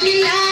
Lord,